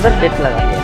उधर गेट लगा दिया।